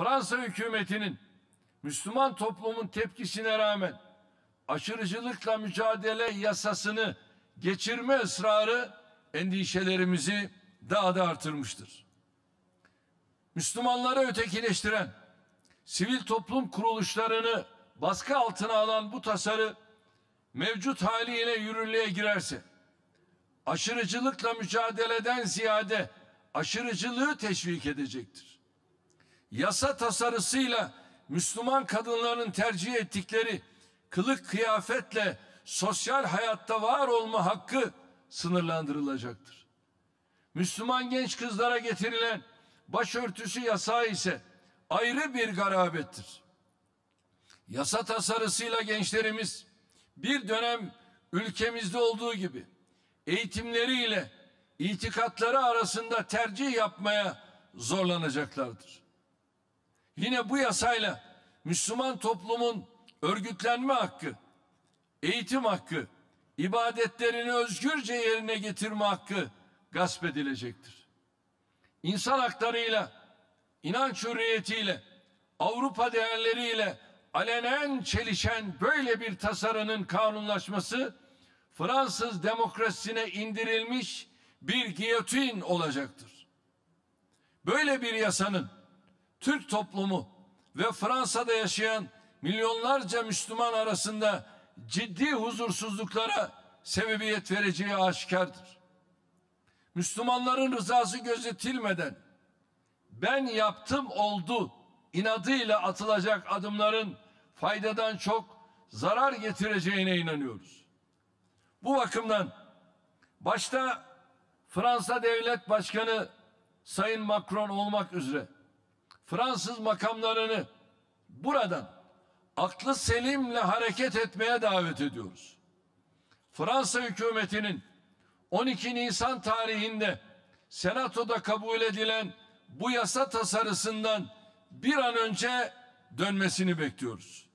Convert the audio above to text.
Fransa hükümetinin Müslüman toplumun tepkisine rağmen aşırıcılıkla mücadele yasasını geçirme ısrarı endişelerimizi daha da artırmıştır. Müslümanları ötekileştiren, sivil toplum kuruluşlarını baskı altına alan bu tasarı mevcut haliyle yürürlüğe girerse aşırıcılıkla mücadeleden ziyade aşırıcılığı teşvik edecektir. Yasa tasarısıyla Müslüman kadınların tercih ettikleri kılık kıyafetle sosyal hayatta var olma hakkı sınırlandırılacaktır. Müslüman genç kızlara getirilen başörtüsü yasağı ise ayrı bir garabettir. Yasa tasarısıyla gençlerimiz bir dönem ülkemizde olduğu gibi eğitimleriyle itikatları arasında tercih yapmaya zorlanacaklardır. Yine bu yasayla Müslüman toplumun örgütlenme hakkı, eğitim hakkı, ibadetlerini özgürce yerine getirme hakkı gasp edilecektir. İnsan haklarıyla, inanç hürriyetiyle, Avrupa değerleriyle alenen çelişen böyle bir tasarının kanunlaşması Fransız demokrasisine indirilmiş bir giyotin olacaktır. Böyle bir yasanın Türk toplumu ve Fransa'da yaşayan milyonlarca Müslüman arasında ciddi huzursuzluklara sebebiyet vereceği aşikardır. Müslümanların rızası gözetilmeden ben yaptım oldu inadıyla atılacak adımların faydadan çok zarar getireceğine inanıyoruz. Bu bakımdan başta Fransa Devlet Başkanı Sayın Macron olmak üzere Fransız makamlarını buradan aklı selimle hareket etmeye davet ediyoruz. Fransa hükümetinin 12 Nisan tarihinde Senato'da kabul edilen bu yasa tasarısından bir an önce dönmesini bekliyoruz.